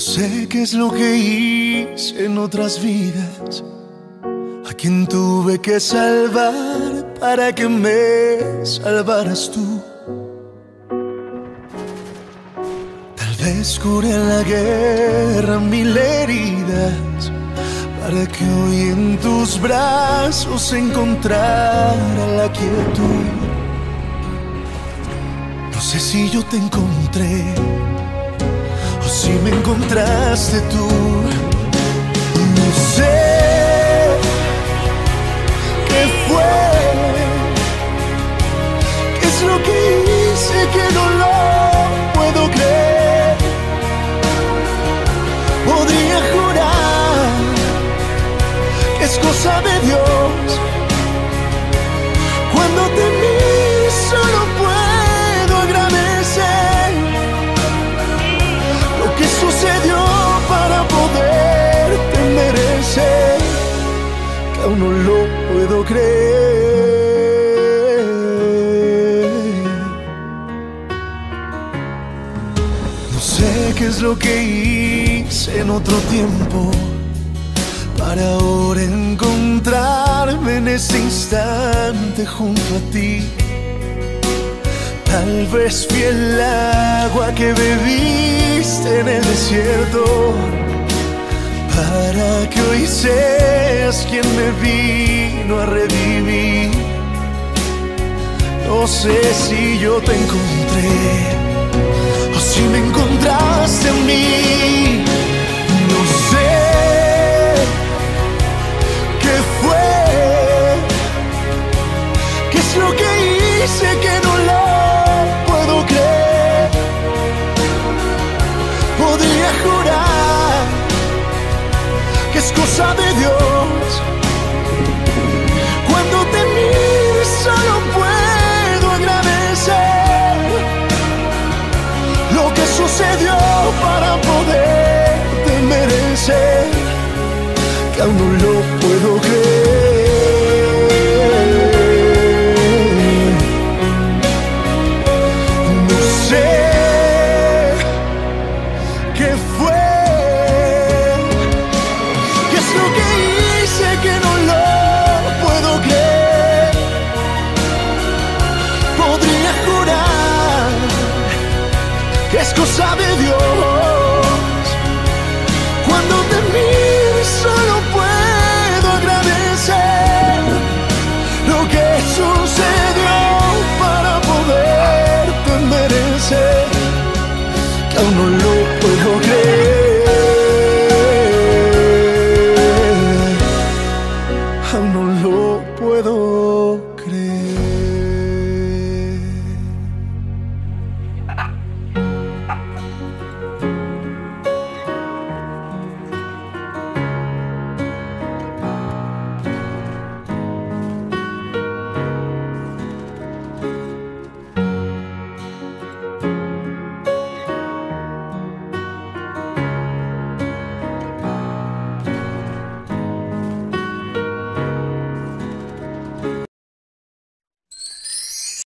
sé qué es lo que hice en otras vidas, a quien tuve que salvar para que me salvaras tú. Tal vez curé en la guerra mil heridas, para que hoy en tus brazos encontrara la quietud. No sé si yo te encontré si me encontraste tú. No sé qué fue, qué es lo que hice que no lo puedo creer. Podría jurar que es cosa de Dios no lo puedo creer. No sé qué es lo que hice en otro tiempo para ahora encontrarme en este instante junto a ti. Tal vez fui el agua que bebiste en el desierto para que hoy seas quien me vino a revivir. No sé si yo te encontré es cosa de Dios. Cuando te miro solo puedo agradecer lo que sucedió para poderte merecer, que aún no lo puedo es cosa de Dios.